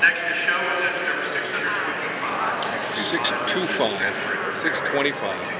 Next to show is entry number 625. 625. 625.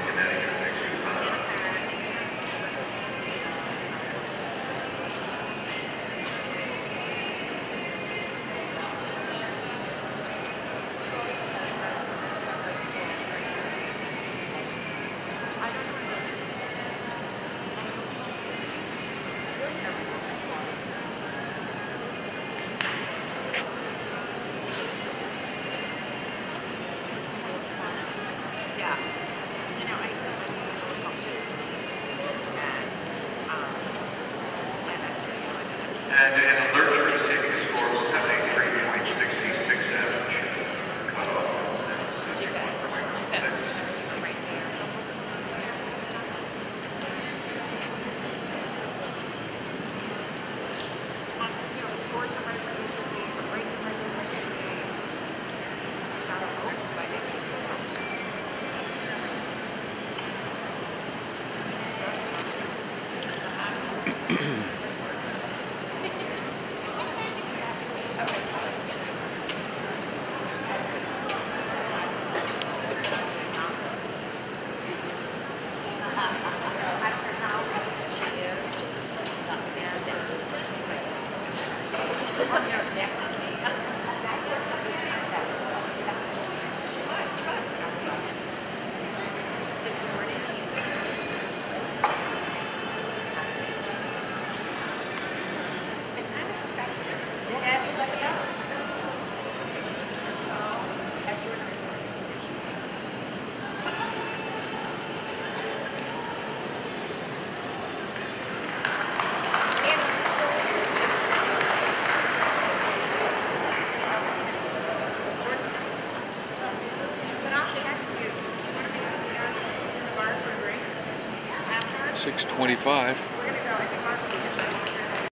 Yeah. 625.